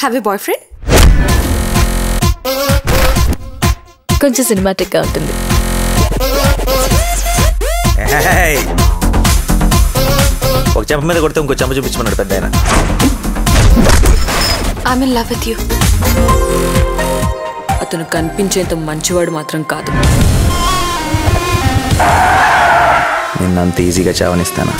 Have a boy friend కొంచెం సినిమాటిక్గా ఉంటుంది. ఒక చెంప మీద కొడితే ఇంకో చెంప చూపించమన్నాడు పెద్ద ఆయన. I'm in love with you అతను కనిపించేంత మంచివాడు మాత్రం కాదు. నిన్నంత ఈజీగా చావనిస్తానా?